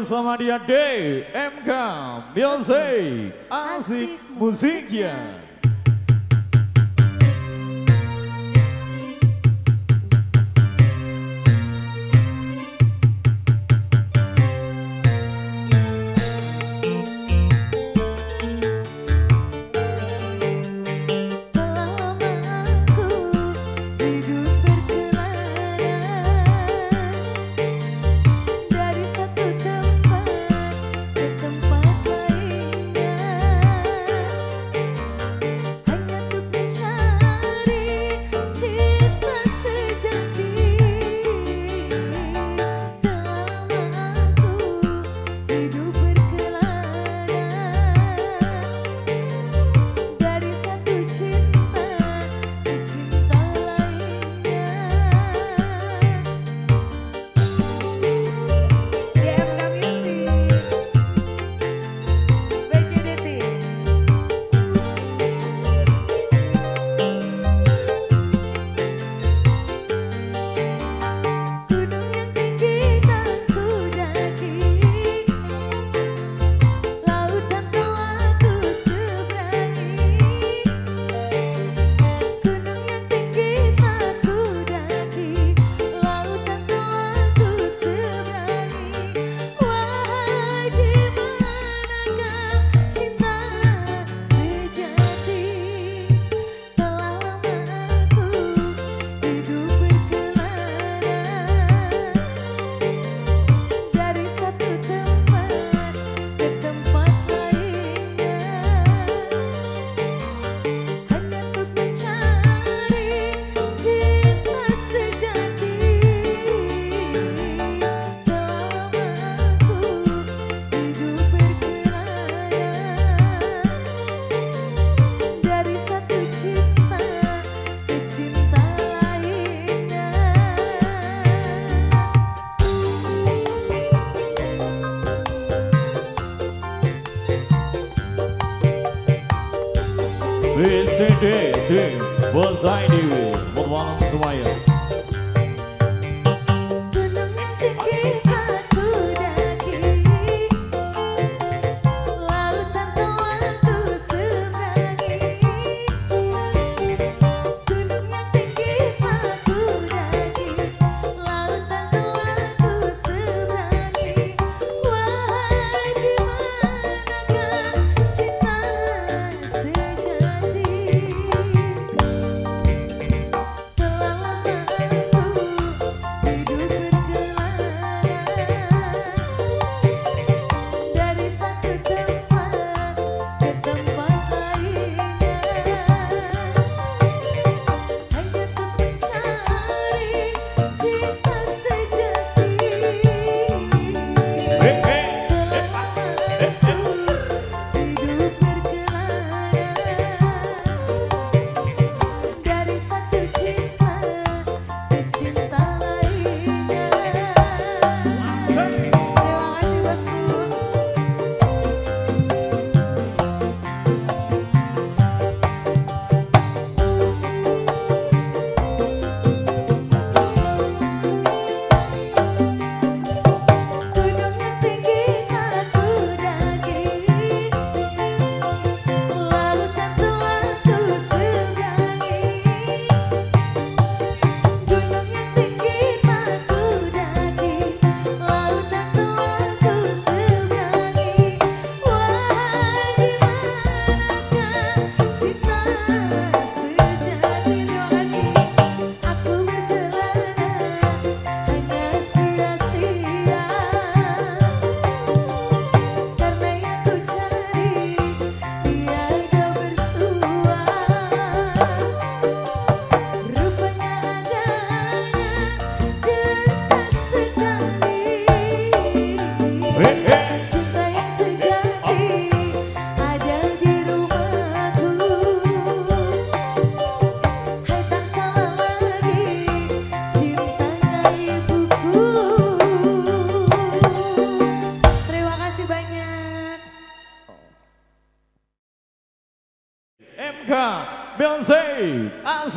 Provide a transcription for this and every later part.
bersama dia DMK Music Asik Musiknya.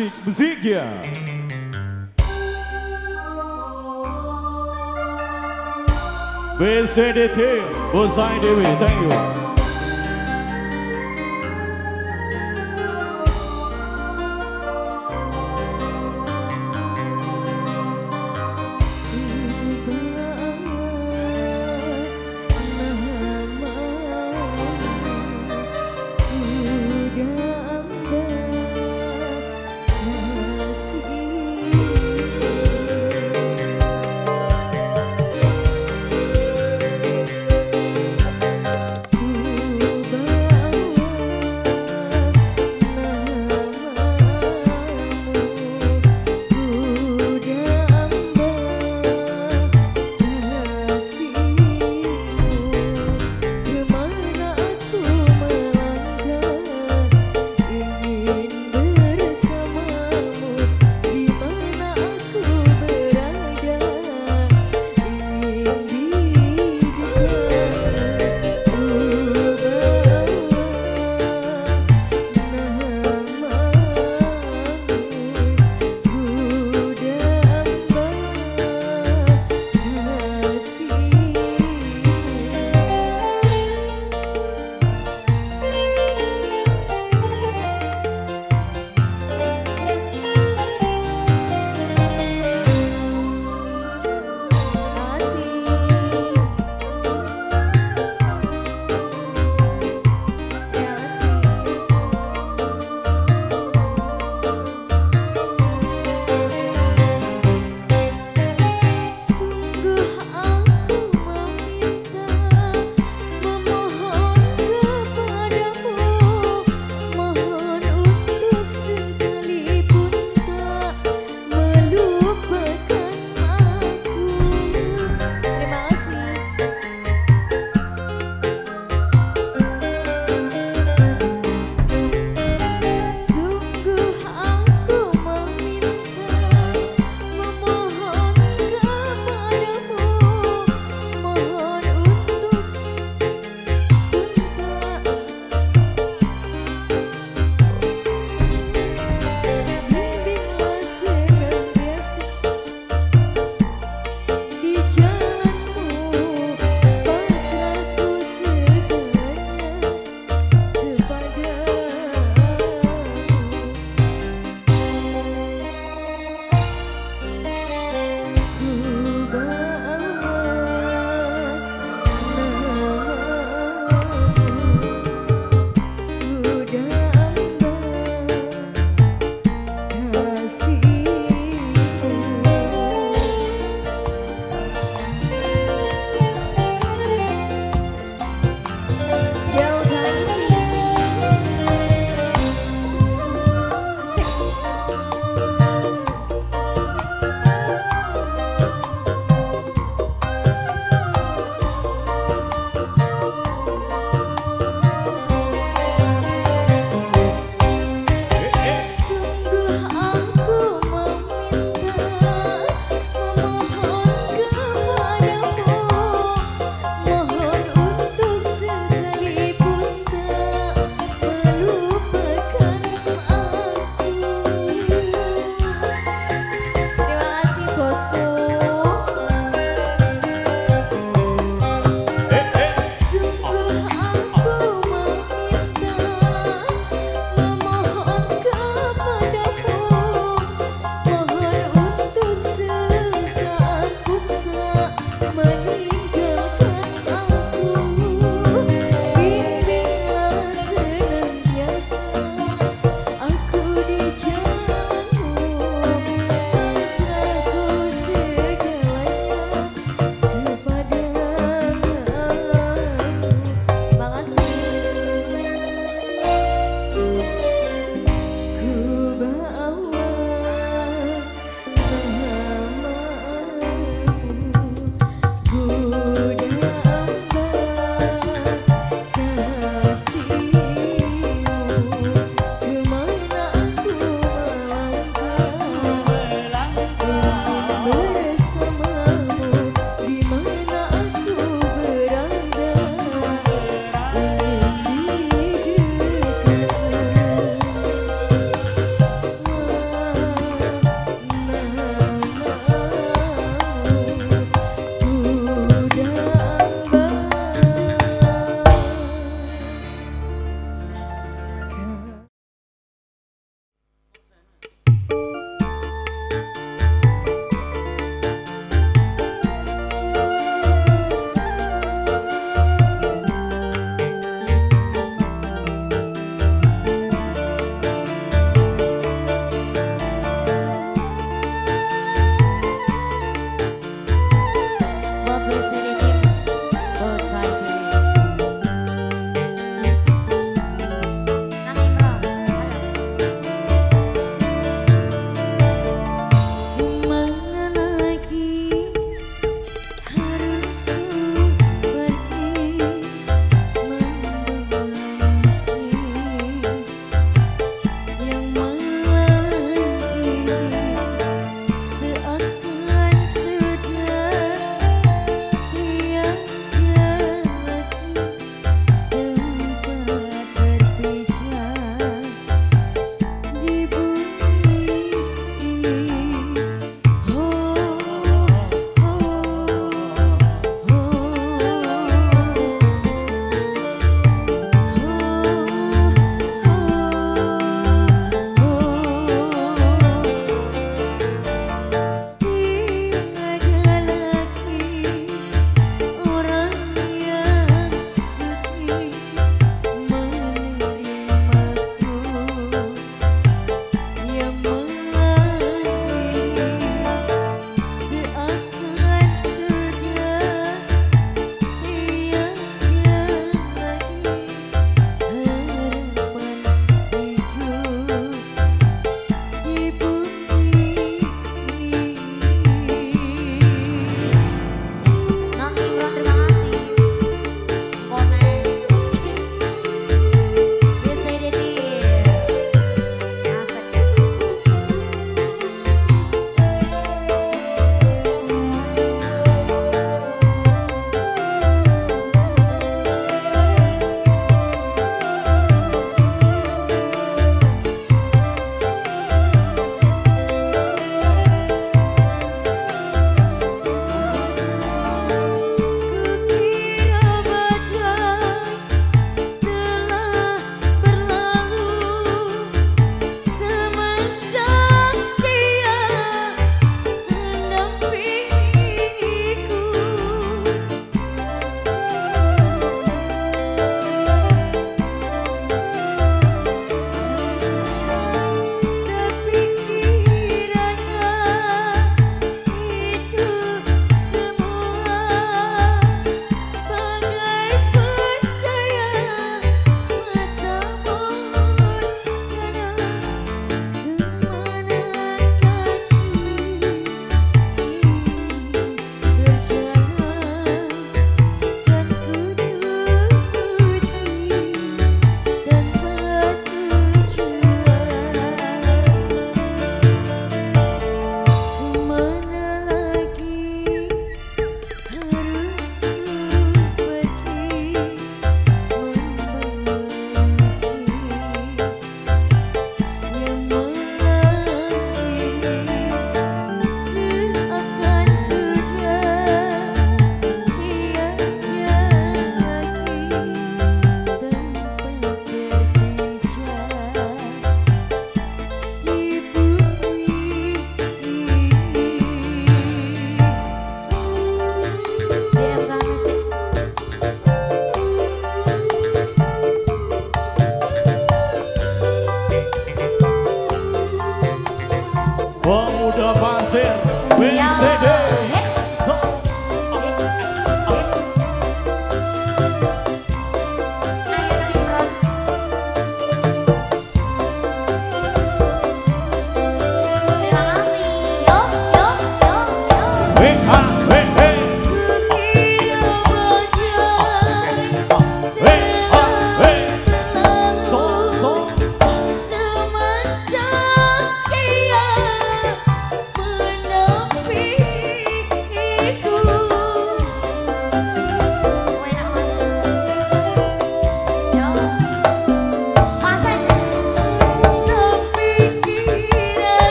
Asik musiknya BCDT Bosai Dewi Thank you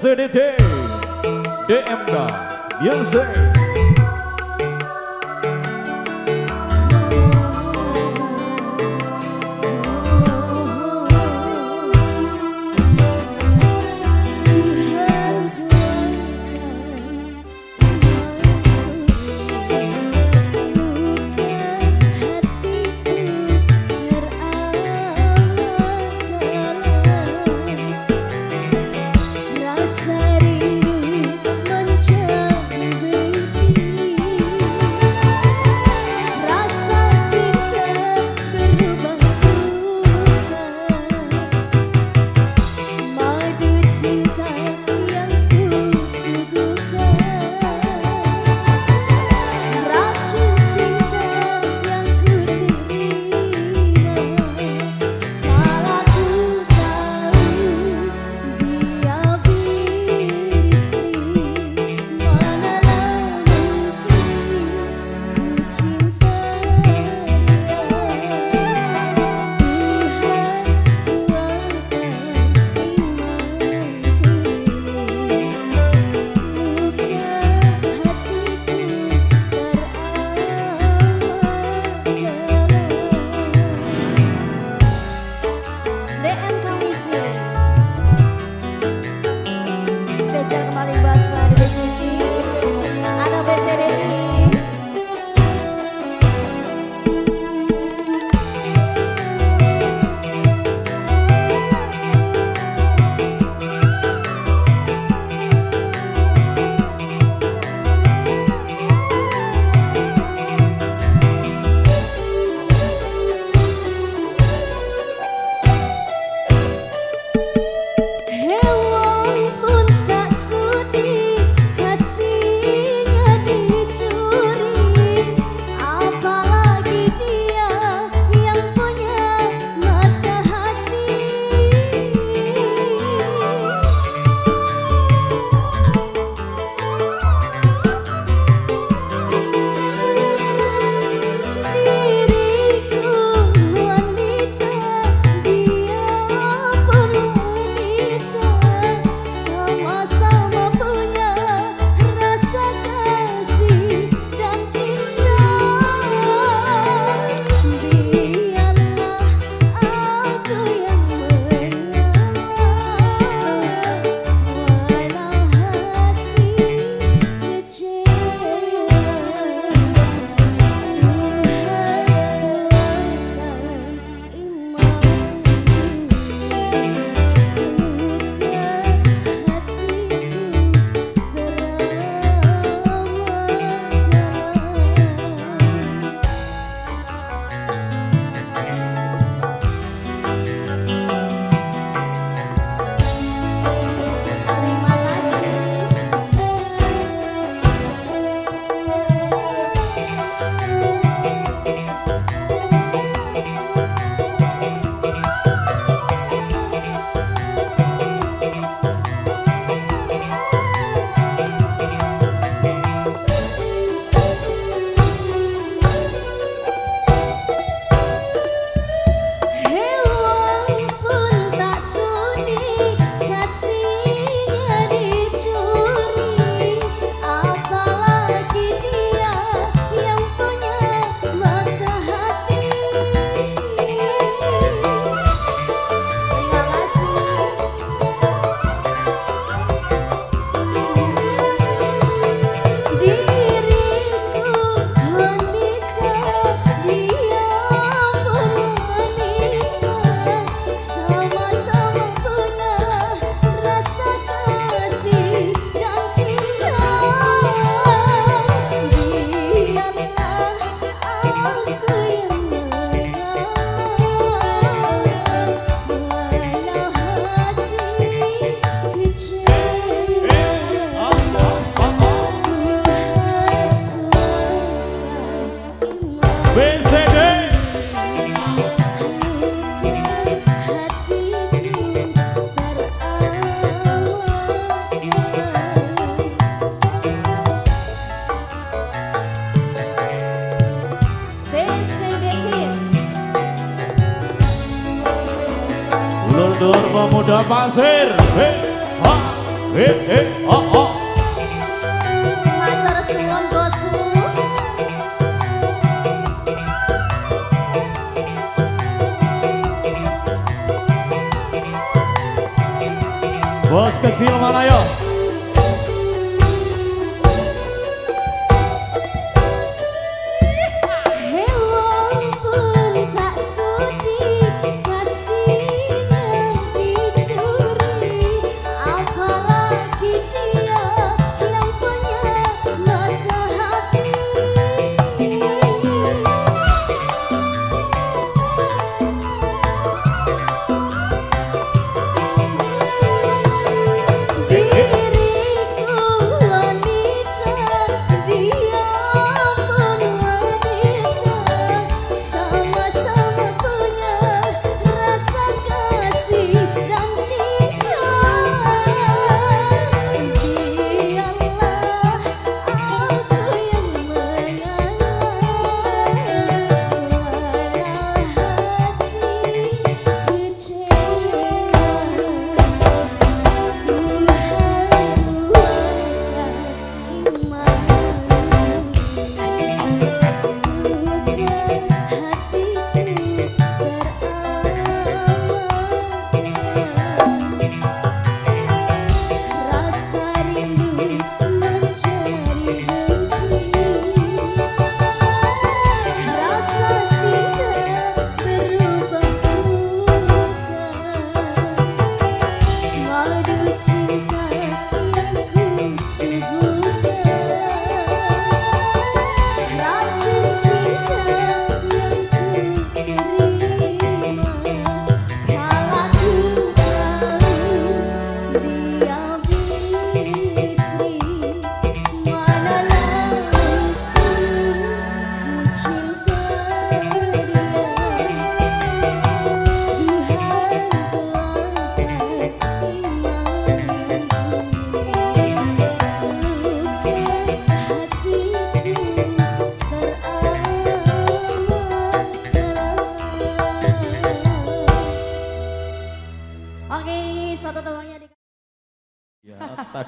BCDT DMK Music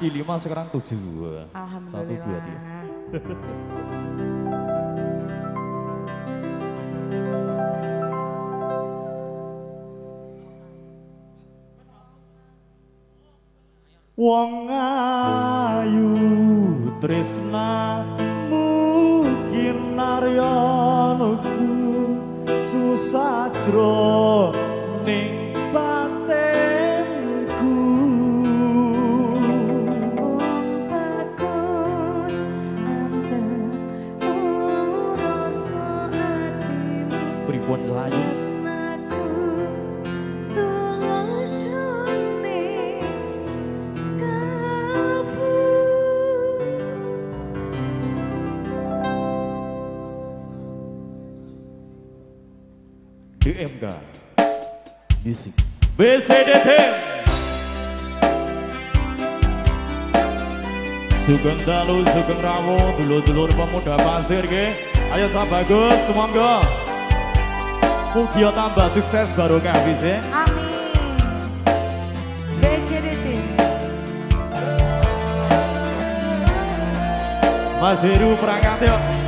tadi lima sekarang tujuh. pun selalu DMK Music BCDT Sugeng Dalu, Sugeng Rawo, dulu-dulur pemuda pasir ke Ayo sahabat bagus, semoga Mugia tambah sukses barokah bisa. Ya. Amin. BCDT. Mas Heru perangkat yuk.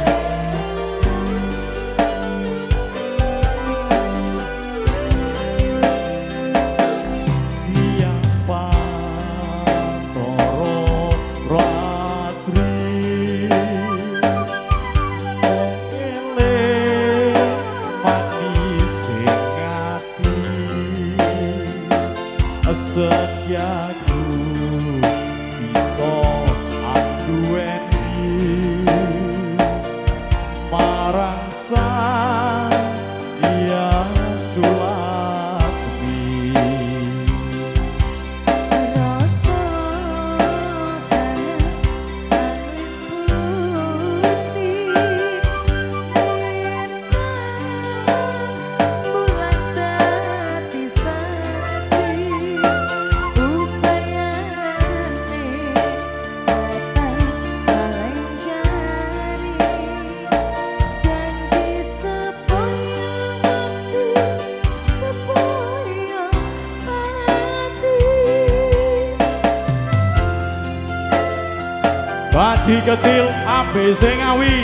Kecil ABC ngawi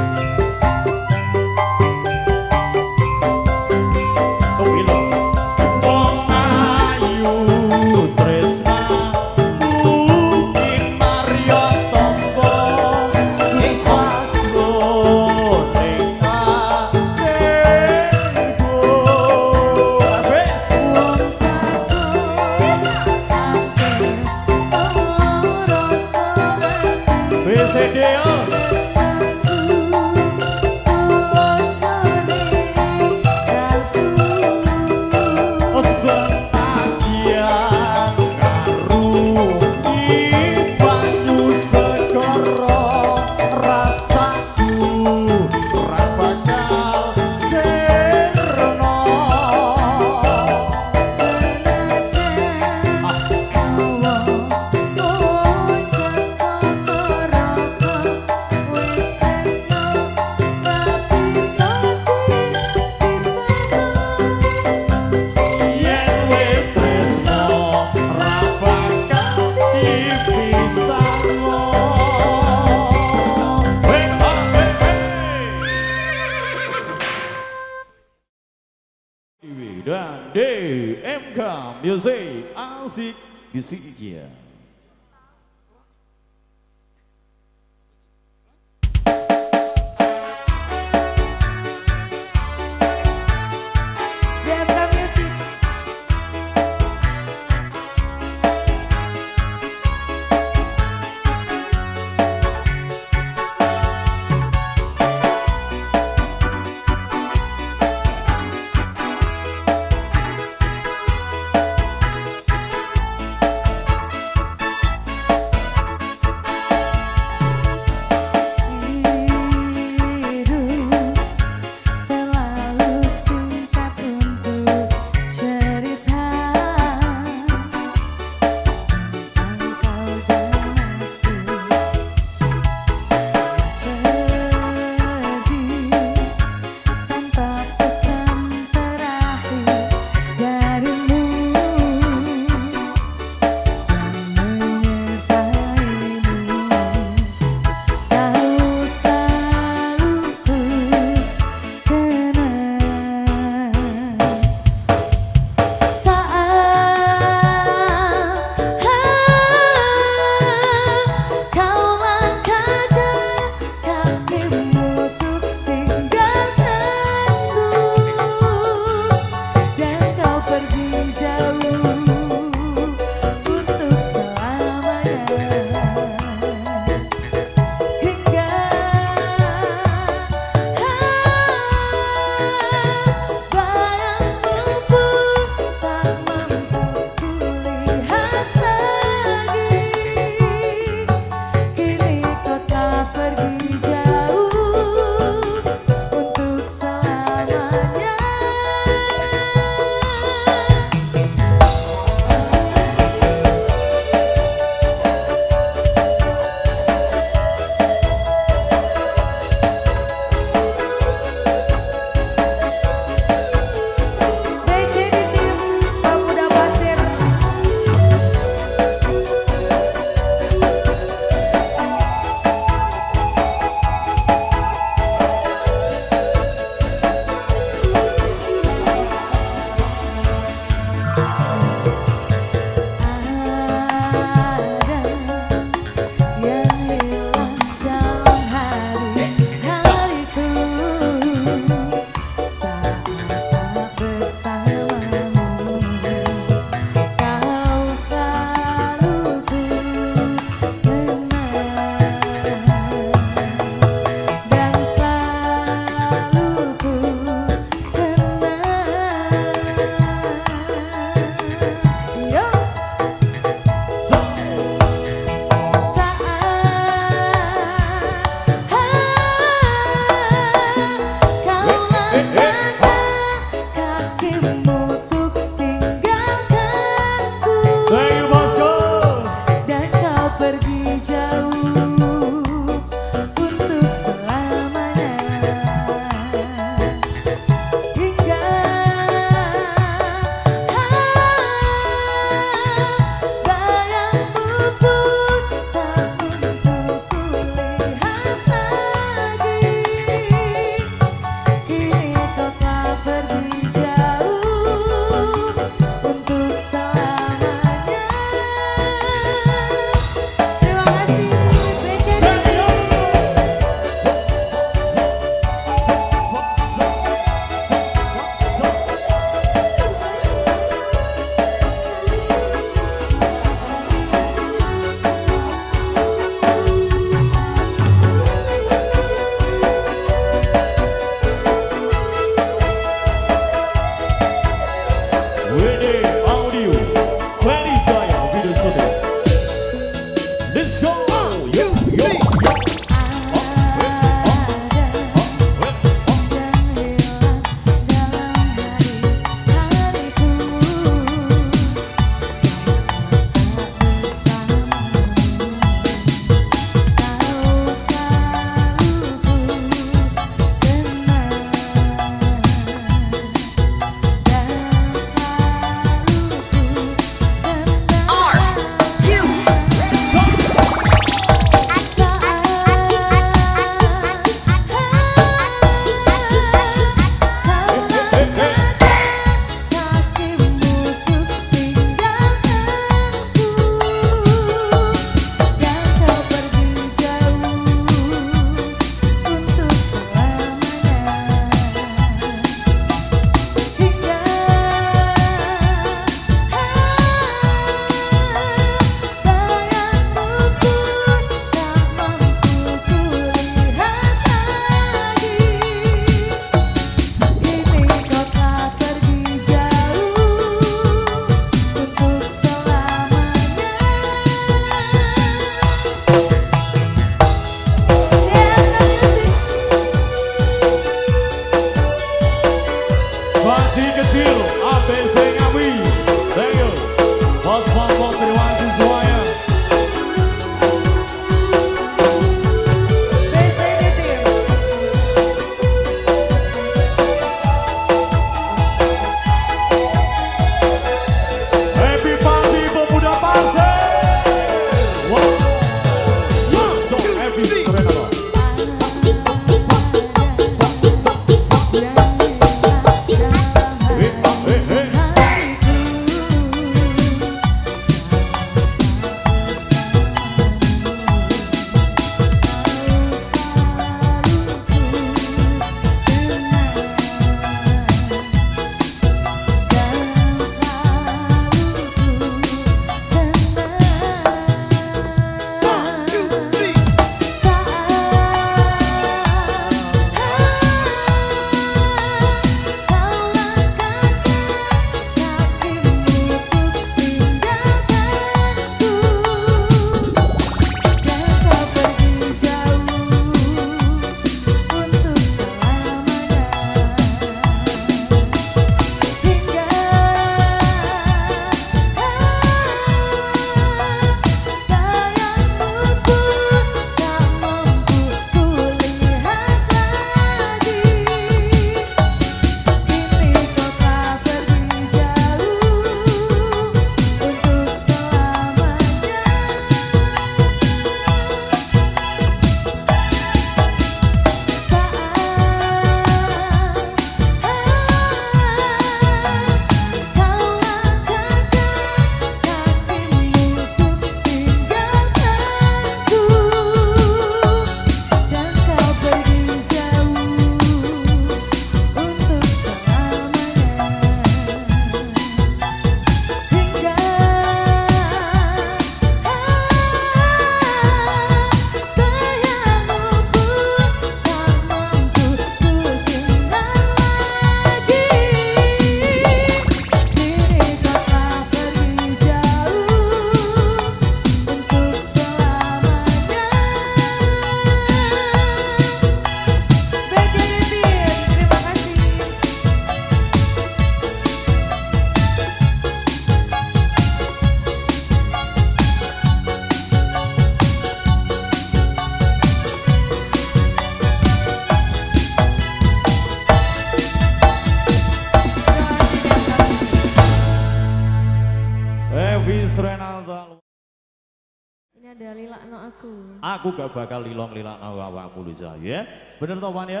aku gak bakal lilong lilak nang awakmu lu ya. Bener to Wan ya?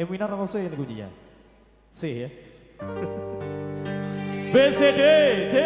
Eh, e minor apa C ini kuncinya? C ya. B C D D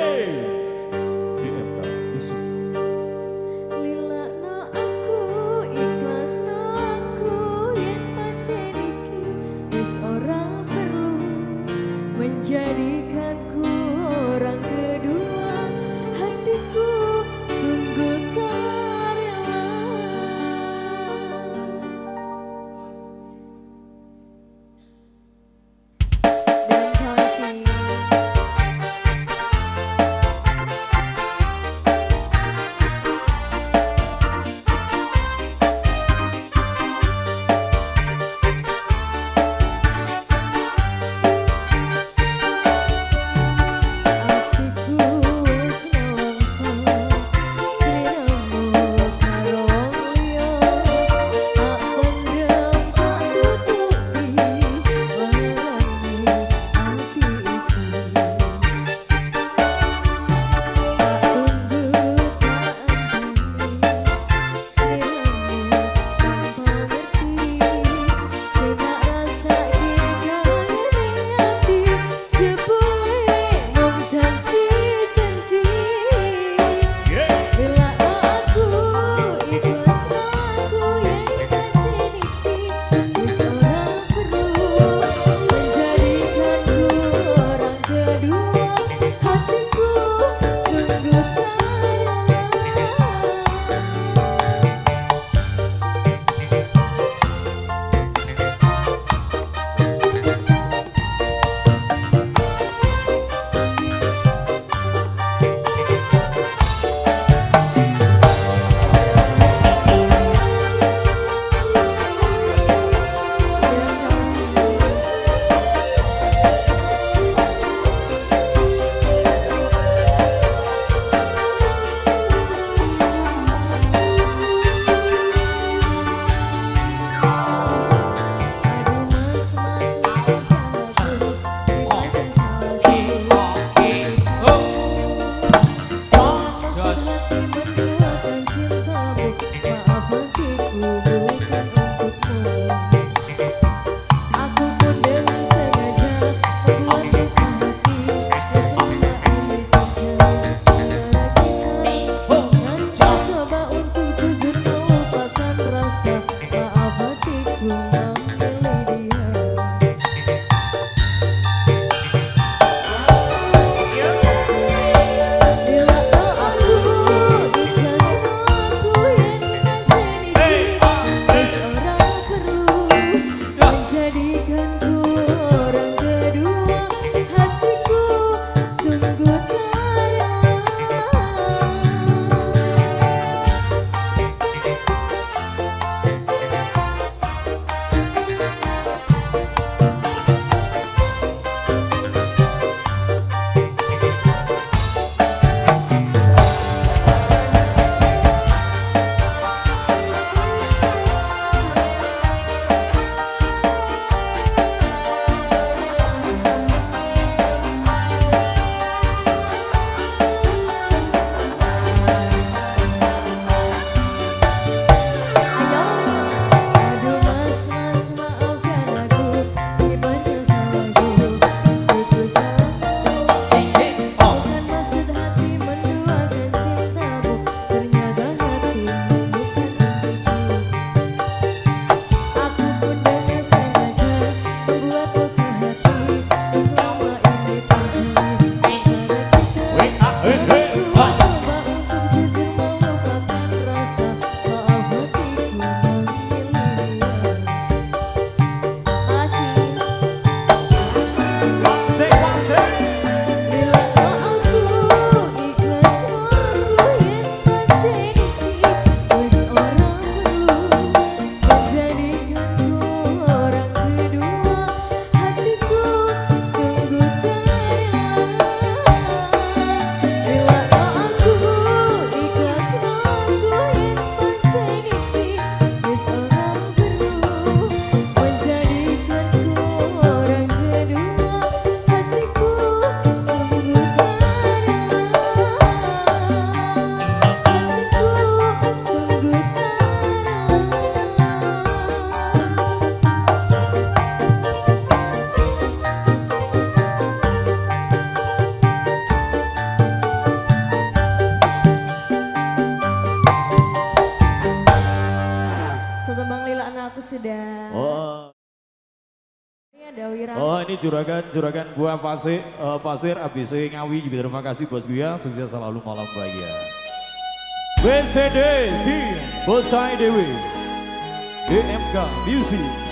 juragan juragan buah pasir uh, pasir ABC Ngawi terima kasih bos gue ya sukses selalu malam bahagia. BCD Bosai Dewi DMK Music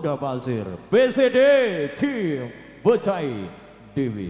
pemuda pasir BCD Tim Bocai Dewi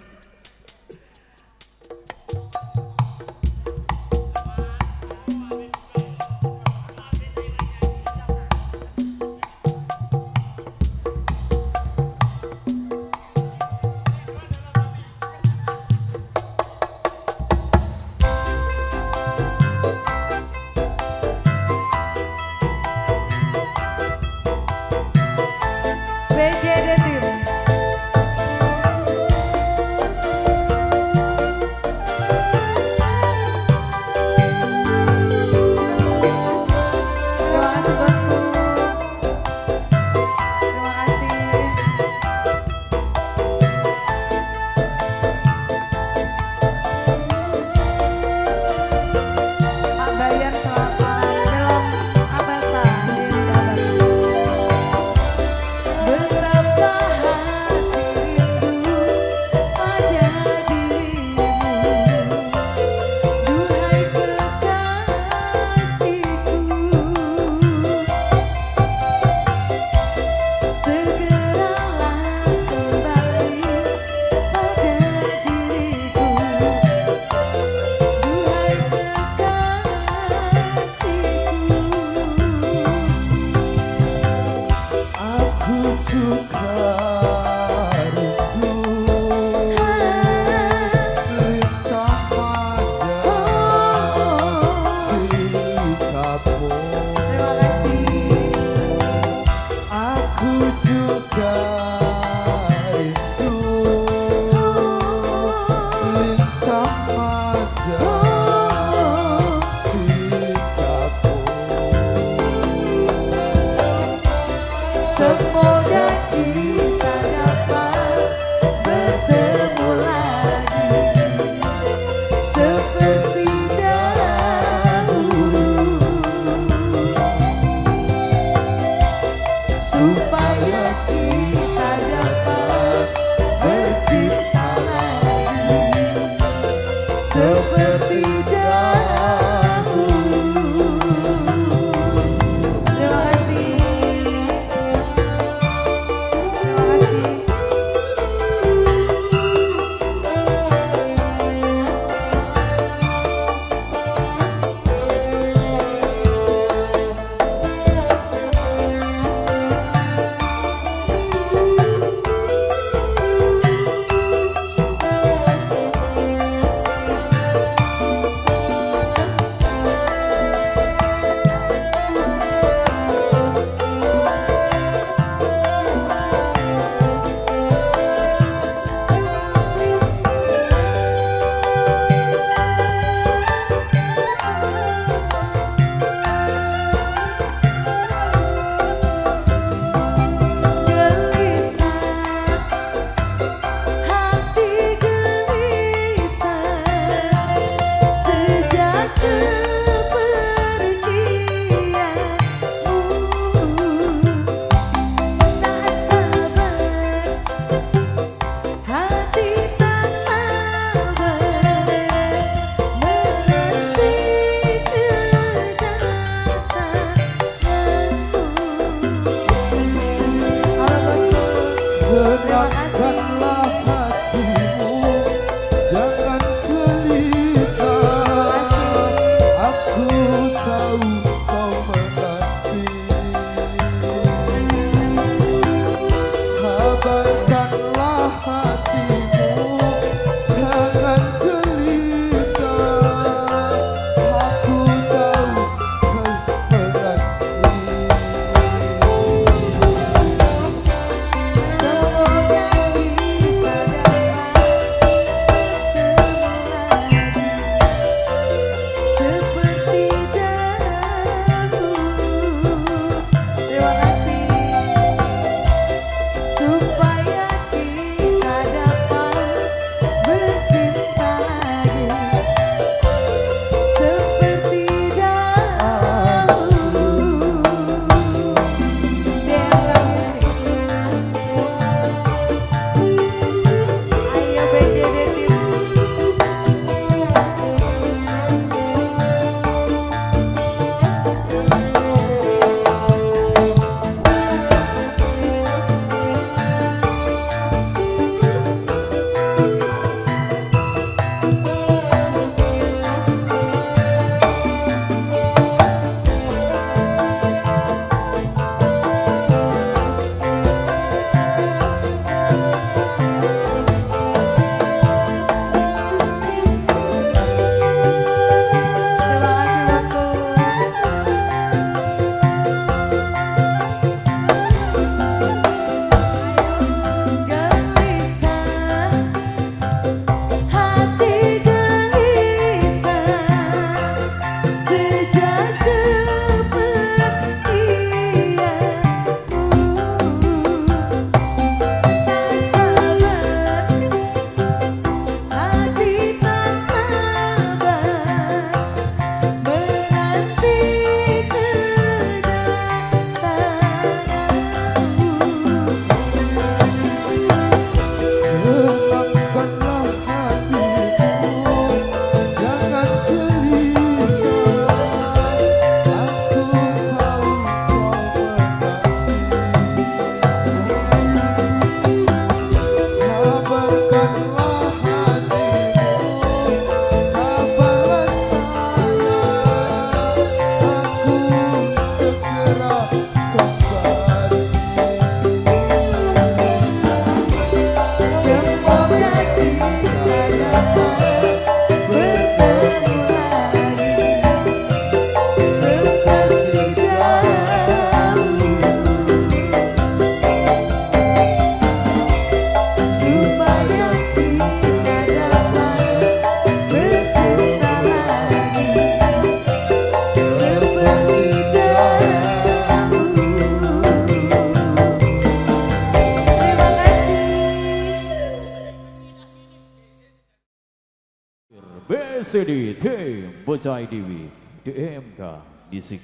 BCD Tim Bocah Dewi DMK Disik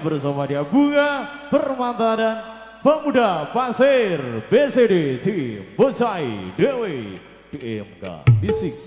bersama dia. Bunga Permata dan Pemuda Pasir BCD Tim Bosai Dewi DMK Bisik.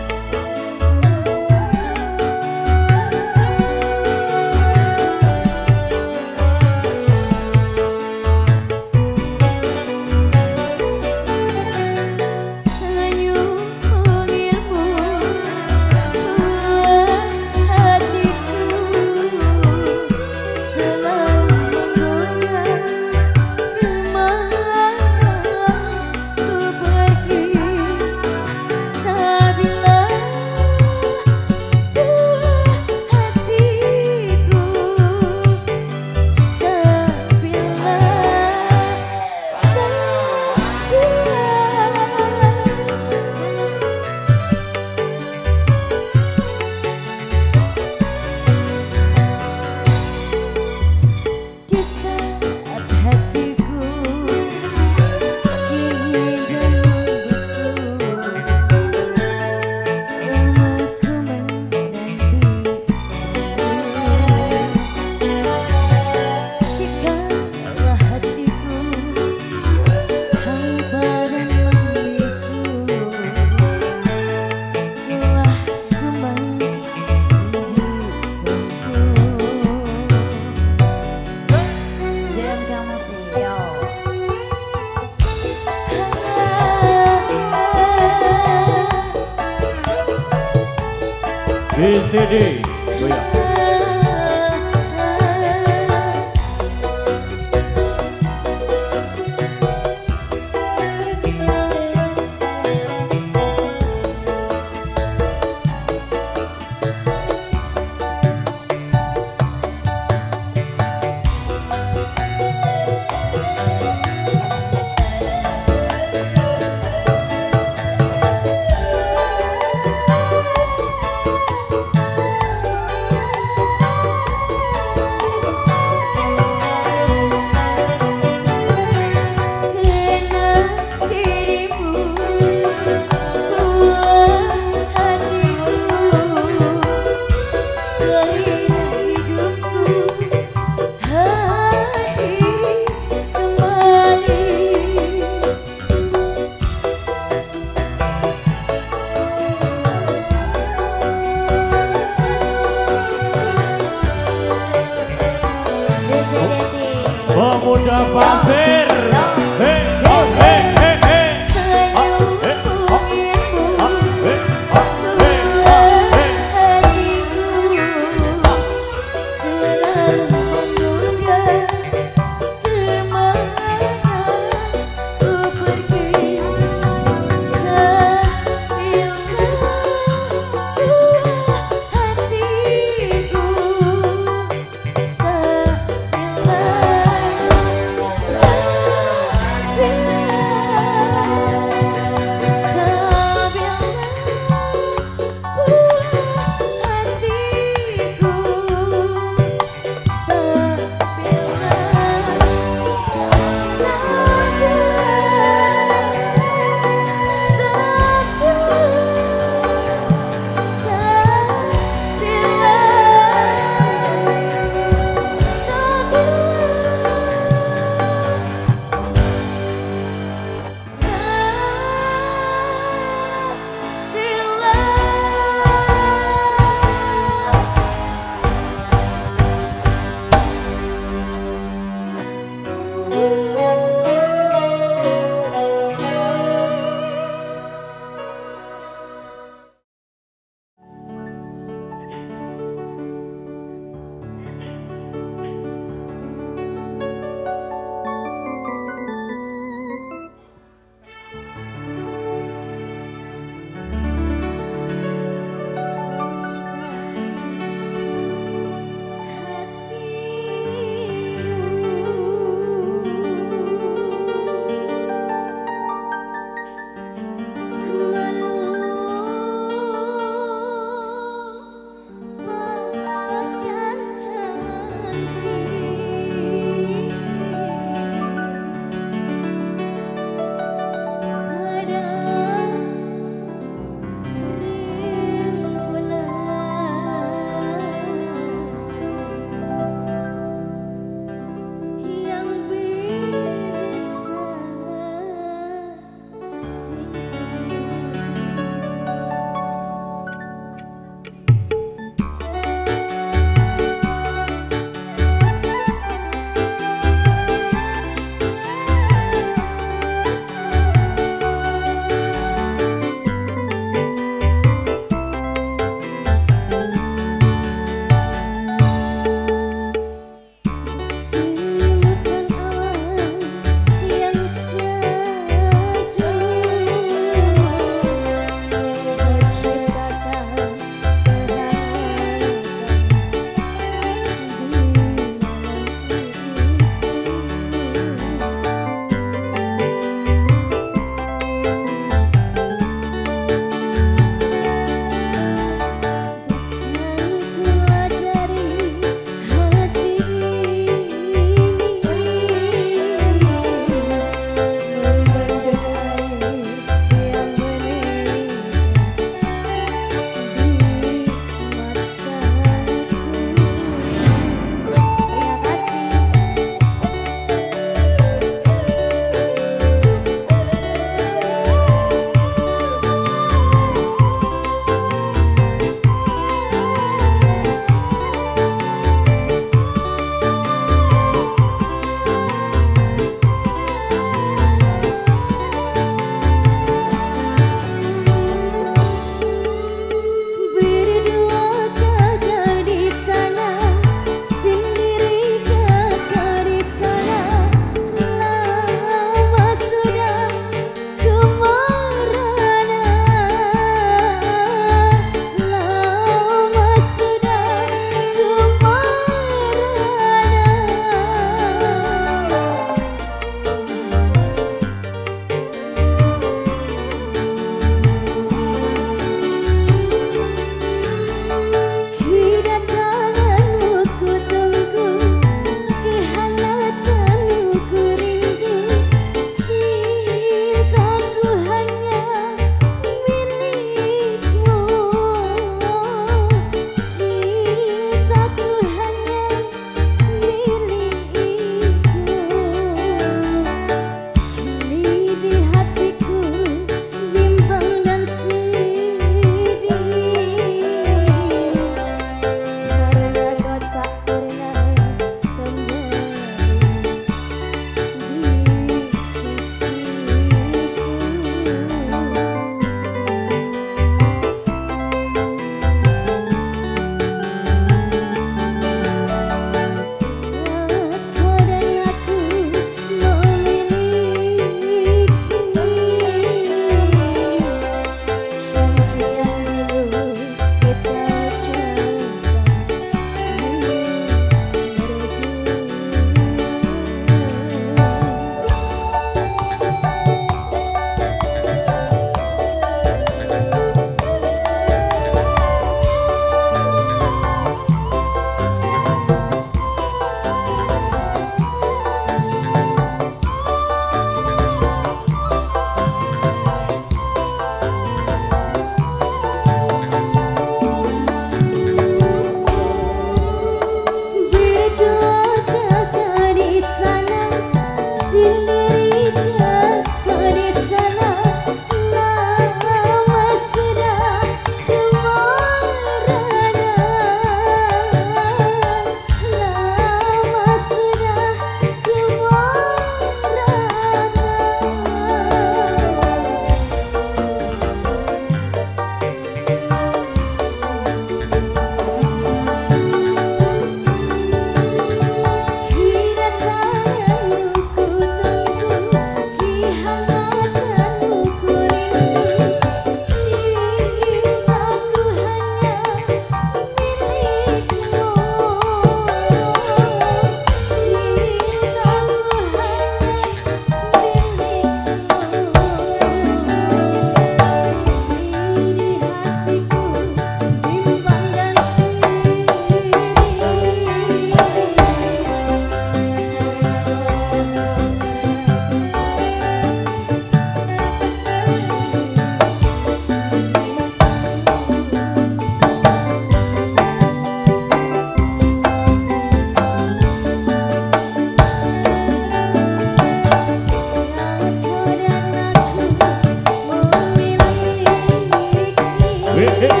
Gina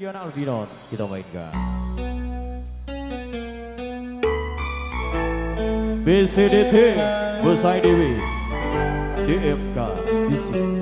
Gian Alvinon kita mainkan BCDT Besai Dewi. DMK Bisik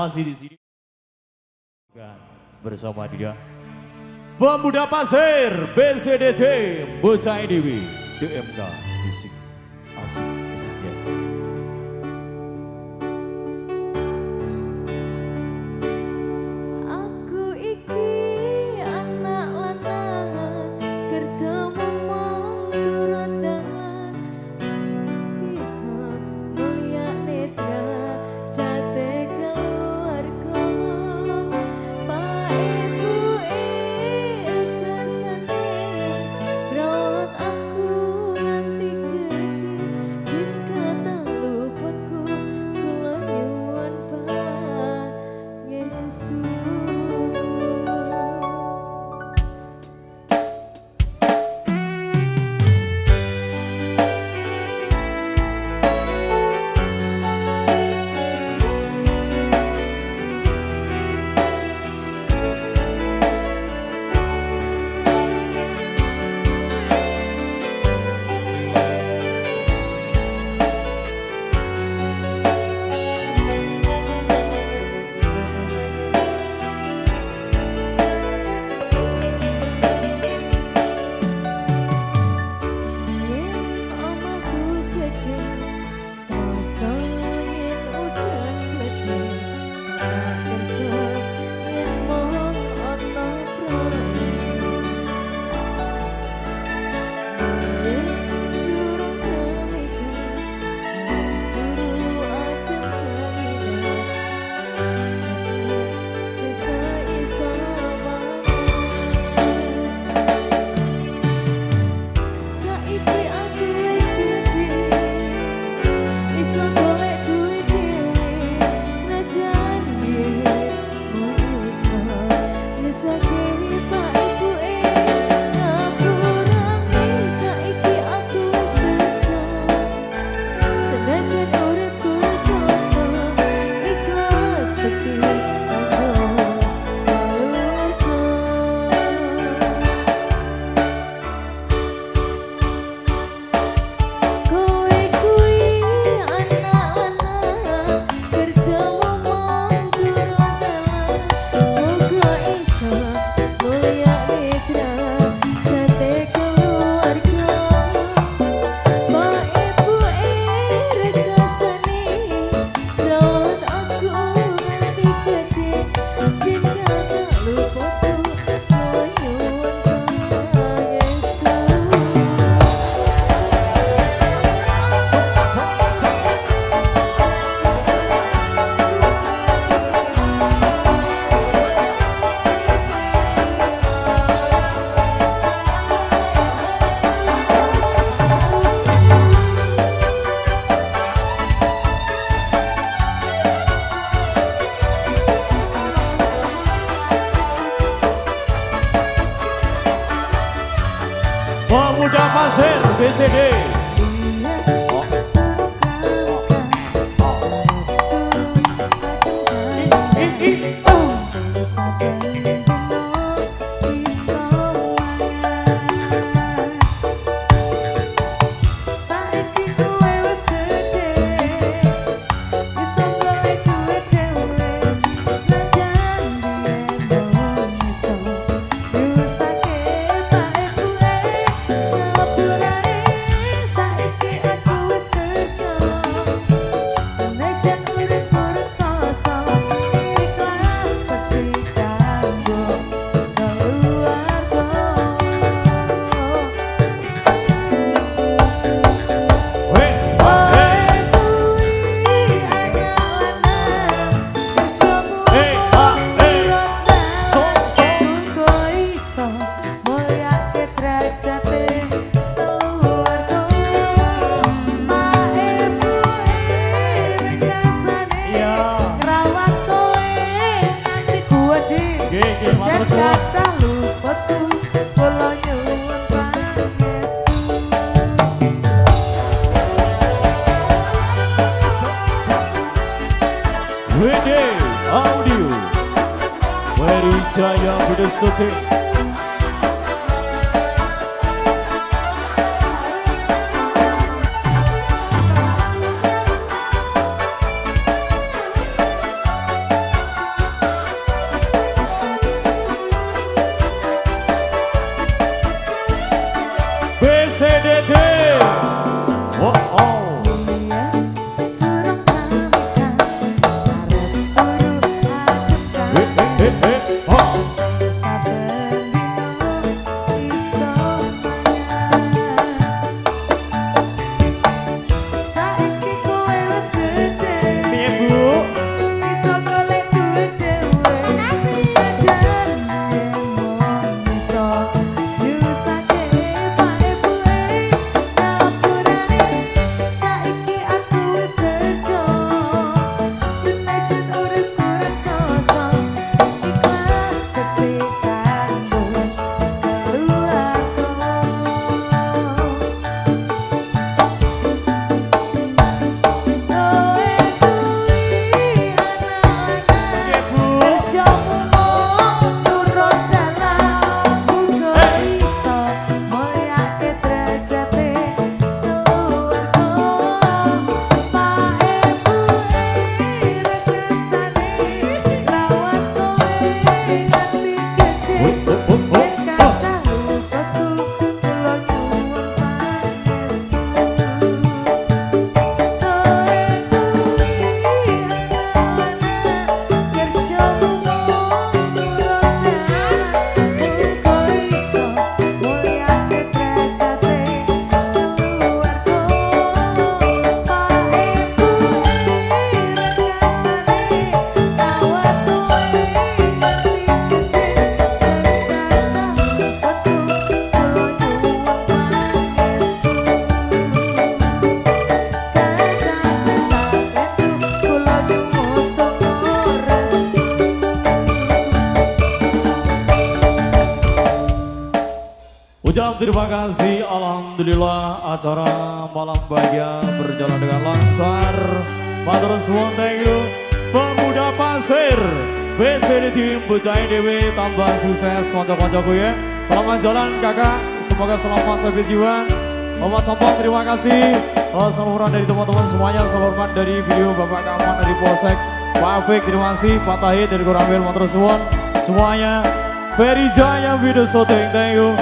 masih di sini. Kan, bersama dia. Pemuda Pasir, BCDT, Bocah Dewi, DMK. Vamos já fazer o BCD kasih, Alhamdulillah acara malam bahagia berjalan dengan lancar. Matur suwun thank you, pemuda pasir. BCD tim Bocah Dewi tambah sukses konco-koncoku ya. Selamat jalan kakak, semoga selamat sampai jiwa. Bapak Sompong terima kasih. Saluran dari teman-teman semuanya, saluran dari video Bapak Kaman dari Polsek. Pak Afik terima kasih, Pak Tahir dari Koramil Matur suwun. Semuanya Ferry Jaya Video Shooting, thank you.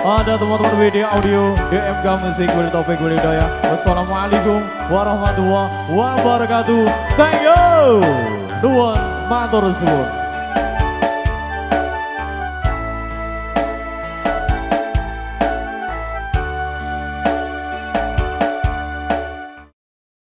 Ada teman-teman WD Audio, DMK Musik, Wali Taufik, Wali Daya. Wassalamualaikum warahmatullahi wabarakatuh. Thank you. Tuan Matur Suwun.